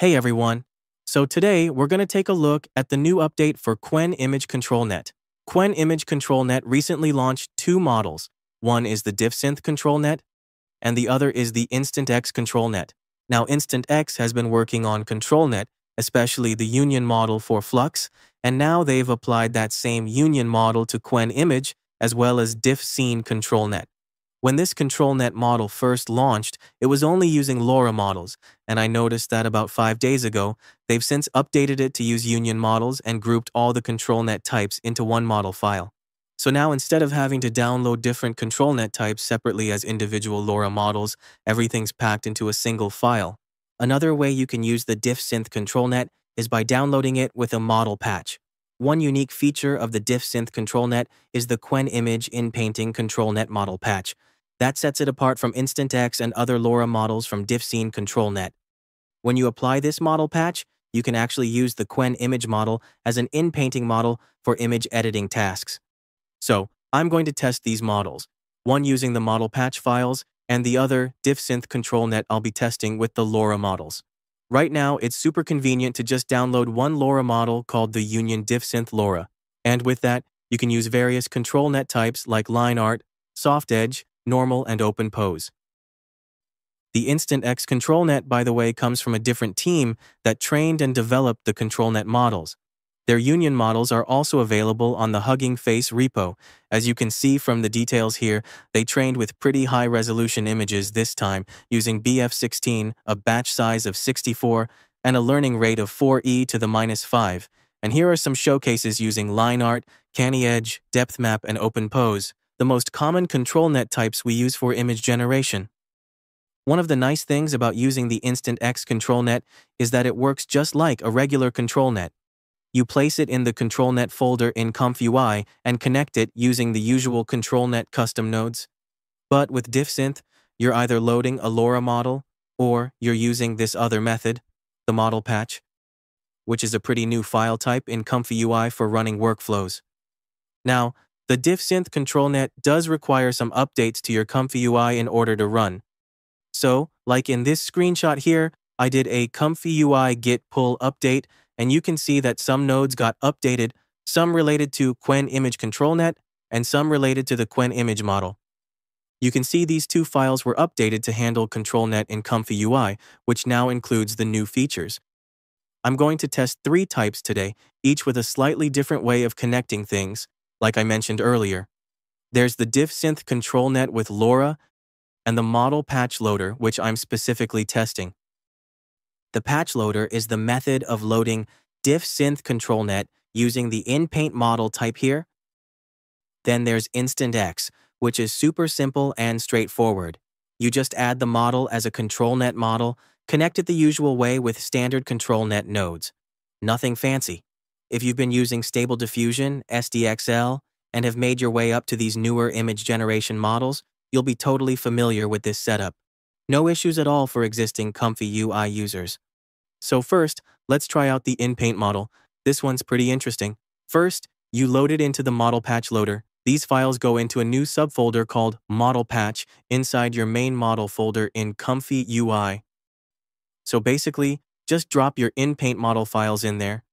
Hey everyone. So today we're going to take a look at the new update for Qwen Image Control Net. Qwen Image Control Net recently launched two models. One is the DiffSynth Control Net, and the other is the InstantX Control Net. Now InstantX has been working on Control Net, especially the Union model for Flux, and now they've applied that same Union model to Qwen Image as well as DiffSynth Control Net. When this ControlNet model first launched, it was only using LoRa models, and I noticed that about five days ago, they've since updated it to use Union models and grouped all the ControlNet types into one model file. So now instead of having to download different ControlNet types separately as individual LoRa models, everything's packed into a single file. Another way you can use the DiffSynth ControlNet is by downloading it with a model patch. One unique feature of the DiffSynth ControlNet is the Qwen Image in-painting ControlNet model patch, that sets it apart from InstantX and other LoRa models from DiffSynth ControlNet. When you apply this model patch, you can actually use the Qwen image model as an in-painting model for image editing tasks. So, I'm going to test these models, one using the model patch files, and the other, DiffSynth ControlNet, I'll be testing with the LoRa models. Right now, it's super convenient to just download one LoRa model called the Union DiffSynth LoRa. And with that, you can use various ControlNet types like line art, soft edge, normal, and open pose. The InstantX ControlNet, by the way, comes from a different team that trained and developed the ControlNet models. Their union models are also available on the Hugging Face repo. As you can see from the details here, they trained with pretty high resolution images this time using BF16, a batch size of 64, and a learning rate of 4e to the minus 5. And here are some showcases using line art, canny edge, depth map, and open pose the most common control net types we use for image generation. One of the nice things about using the InstantX control net is that it works just like a regular control net. You place it in the control net folder in ComfyUI and connect it using the usual control net custom nodes. But with DiffSynth, you're either loading a LoRa model or you're using this other method, the model patch, which is a pretty new file type in ComfyUI for running workflows. Now, the DiffSynth ControlNet does require some updates to your Comfy UI in order to run. So, like in this screenshot here, I did a Comfy UI git pull update, and you can see that some nodes got updated, some related to Qwen Image ControlNet, and some related to the Qwen Image model. You can see these two files were updated to handle ControlNet in Comfy UI, which now includes the new features. I'm going to test three types today, each with a slightly different way of connecting things, like I mentioned earlier. There's the DiffSynth control net with LoRa and the model patch loader, which I'm specifically testing. The patch loader is the method of loading DiffSynth control net using the in-paint model type here. Then there's InstantX, which is super simple and straightforward. You just add the model as a control net model, connect it the usual way with standard control net nodes. Nothing fancy. If you've been using Stable Diffusion, SDXL, and have made your way up to these newer image generation models, you'll be totally familiar with this setup. No issues at all for existing Comfy UI users. So first, let's try out the InPaint model. This one's pretty interesting. First, you load it into the Model Patch Loader. These files go into a new subfolder called Model Patch inside your main model folder in Comfy UI. So basically, just drop your InPaint model files in there,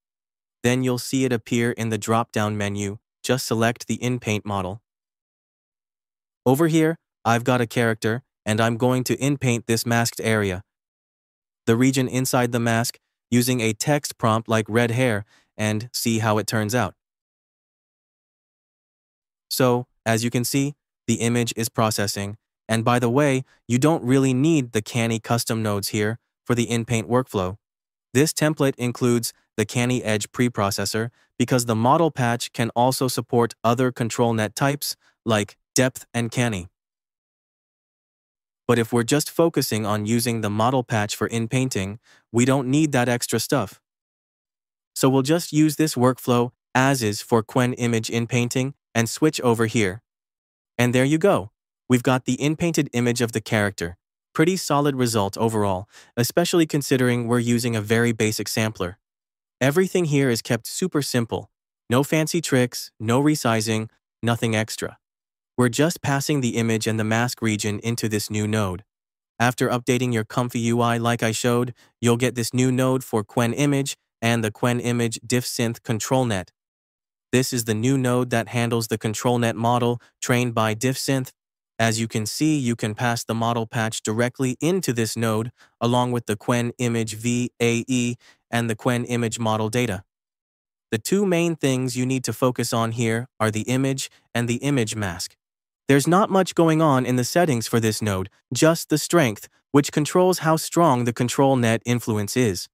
then you'll see it appear in the drop-down menu. Just select the in-paint model. Over here, I've got a character, and I'm going to in-paint this masked area. The region inside the mask using a text prompt like red hair and see how it turns out. So, as you can see, the image is processing. And by the way, you don't really need the Canny custom nodes here for the in-paint workflow. This template includes the Canny Edge preprocessor because the model patch can also support other control net types like depth and Canny. But if we're just focusing on using the model patch for in-painting, we don't need that extra stuff. So we'll just use this workflow as is for Qwen image in-painting and switch over here. And there you go. We've got the in-painted image of the character. Pretty solid result overall, especially considering we're using a very basic sampler. Everything here is kept super simple. No fancy tricks, no resizing, nothing extra. We're just passing the image and the mask region into this new node. After updating your Comfy UI like I showed, you'll get this new node for Qwen Image and the Qwen Image DiffSynth ControlNet. This is the new node that handles the ControlNet model trained by DiffSynth. As you can see, you can pass the model patch directly into this node along with the Qwen Image VAE and the Qwen Image model data. The two main things you need to focus on here are the image and the image mask. There's not much going on in the settings for this node, just the strength, which controls how strong the control net influence is.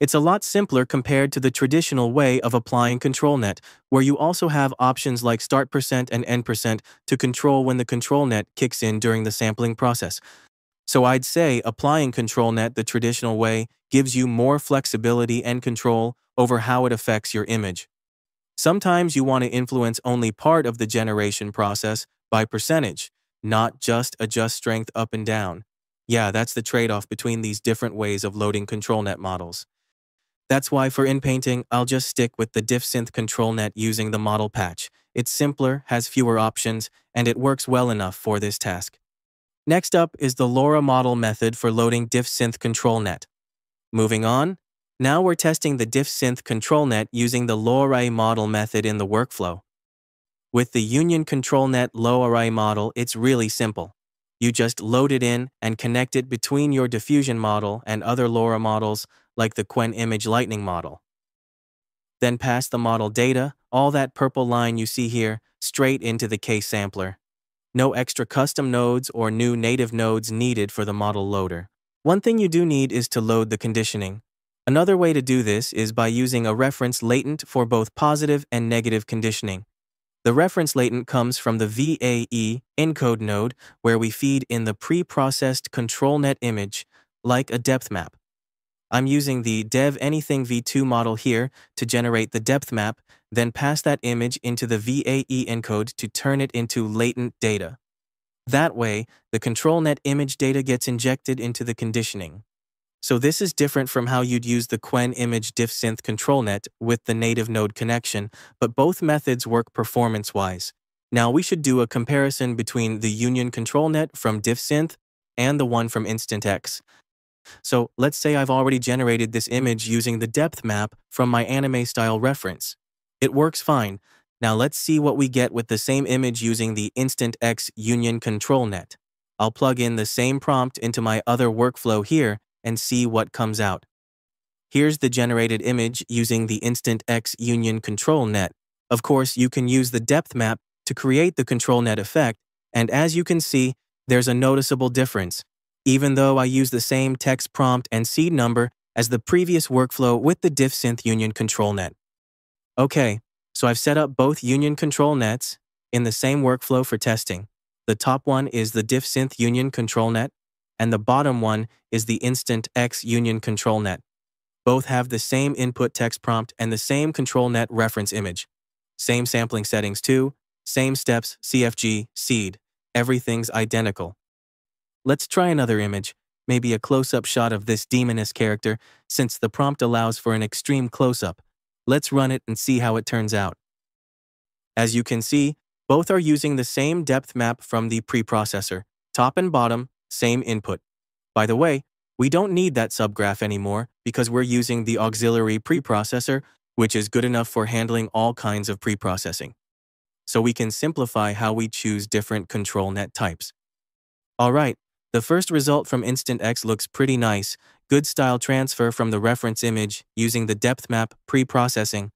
It's a lot simpler compared to the traditional way of applying control net, where you also have options like start percent and end percent to control when the control net kicks in during the sampling process. So I'd say applying control net the traditional way gives you more flexibility and control over how it affects your image. Sometimes you want to influence only part of the generation process by percentage, not just adjust strength up and down. Yeah, that's the trade-off between these different ways of loading ControlNet models. That's why for inpainting, I'll just stick with the DiffSynth ControlNet using the model patch. It's simpler, has fewer options, and it works well enough for this task. Next up is the LoRa model method for loading DiffSynth ControlNet. Moving on, now we're testing the DiffSynth ControlNet using the LoRA model method in the workflow. With the Union ControlNet LoRA model, it's really simple. You just load it in and connect it between your diffusion model and other LoRa models like the Qwen Image Lightning model. Then pass the model data, all that purple line you see here, straight into the KSampler. No extra custom nodes or new native nodes needed for the model loader. One thing you do need is to load the conditioning. Another way to do this is by using a reference latent for both positive and negative conditioning. The reference latent comes from the VAE encode node where we feed in the pre-processed control net image, like a depth map. I'm using the Depth Anything v2 model here to generate the depth map, then pass that image into the VAE encode to turn it into latent data. That way, the control net image data gets injected into the conditioning. So this is different from how you'd use the Qwen image DiffSynth control net with the native node connection, but both methods work performance-wise. Now we should do a comparison between the Union control net from DiffSynth and the one from InstantX. So let's say I've already generated this image using the depth map from my anime style reference. It works fine. Now let's see what we get with the same image using the InstantX Union control net. I'll plug in the same prompt into my other workflow here and see what comes out. Here's the generated image using the InstantX Union control net. Of course, you can use the depth map to create the control net effect, and as you can see, there's a noticeable difference, even though I use the same text prompt and seed number as the previous workflow with the DiffSynth Union control net. Okay, so I've set up both Union control nets in the same workflow for testing. The top one is the DiffSynth Union control net, and the bottom one is the Instant X Union Control Net. Both have the same input text prompt and the same control net reference image. Same sampling settings too, same steps, CFG, seed. Everything's identical. Let's try another image, maybe a close-up shot of this demoness character, since the prompt allows for an extreme close-up. Let's run it and see how it turns out. As you can see, both are using the same depth map from the preprocessor, top and bottom, same input. By the way, we don't need that subgraph anymore because we're using the auxiliary preprocessor, which is good enough for handling all kinds of preprocessing. So we can simplify how we choose different control net types. All right, the first result from Instant X looks pretty nice, good style transfer from the reference image using the depth map preprocessing.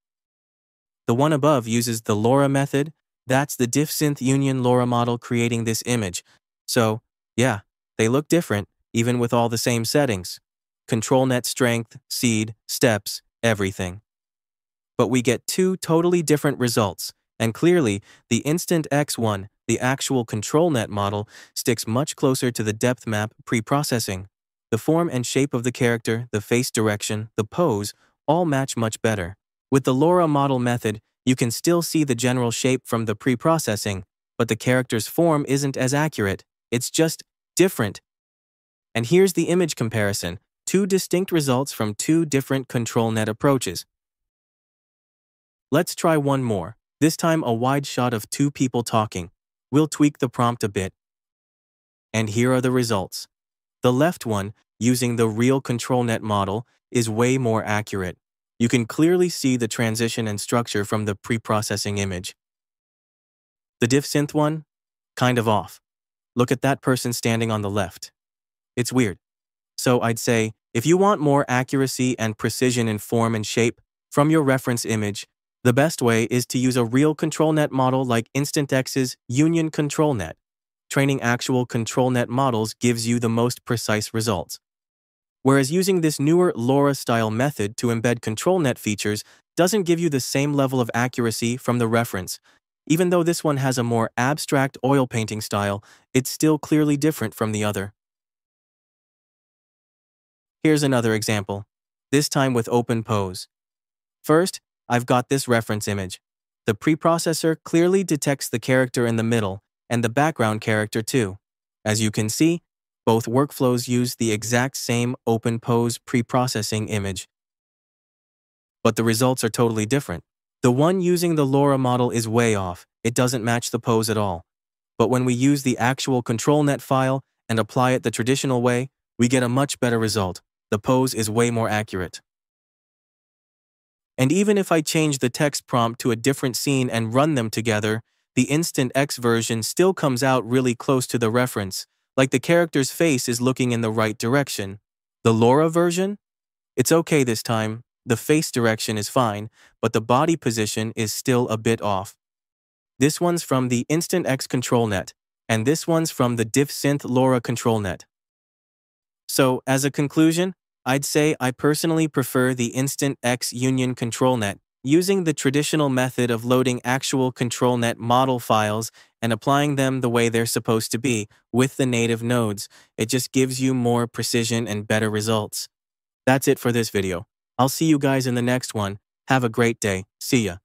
The one above uses the LoRa method, that's the DiffSynth Union LoRa model creating this image. So, yeah, they look different, even with all the same settings. Control net strength, seed, steps, everything. But we get two totally different results, and clearly, the Instant X one, the actual control net model, sticks much closer to the depth map pre-processing. The form and shape of the character, the face direction, the pose, all match much better. With the LoRa model method, you can still see the general shape from the pre-processing, but the character's form isn't as accurate. It's just different. And here's the image comparison, two distinct results from two different control net approaches. Let's try one more, this time a wide shot of two people talking. We'll tweak the prompt a bit. And here are the results. The left one, using the real ControlNet model, is way more accurate. You can clearly see the transition and structure from the pre-processing image. The DiffSynth one? Kind of off. Look at that person standing on the left. It's weird. So I'd say, if you want more accuracy and precision in form and shape from your reference image, the best way is to use a real ControlNet model like InstantX's Union ControlNet. Training actual ControlNet models gives you the most precise results. Whereas using this newer LoRa-style method to embed ControlNet features doesn't give you the same level of accuracy from the reference. Even though this one has a more abstract oil painting style, it's still clearly different from the other. Here's another example, this time with OpenPose. First, I've got this reference image. The preprocessor clearly detects the character in the middle and the background character too. As you can see, both workflows use the exact same OpenPose preprocessing image. But the results are totally different. The one using the LoRa model is way off. It doesn't match the pose at all. But when we use the actual ControlNet file and apply it the traditional way, we get a much better result. The pose is way more accurate. And even if I change the text prompt to a different scene and run them together, the Instant X version still comes out really close to the reference, like the character's face is looking in the right direction. The LoRa version? It's okay this time, the face direction is fine, but the body position is still a bit off. This one's from the Instant X control net, and this one's from the DiffSynth LoRa control net. So, as a conclusion, I'd say I personally prefer the Instant X Union control net, using the traditional method of loading actual ControlNet model files and applying them the way they're supposed to be with the native nodes. It just gives you more precision and better results. That's it for this video. I'll see you guys in the next one. Have a great day. See ya.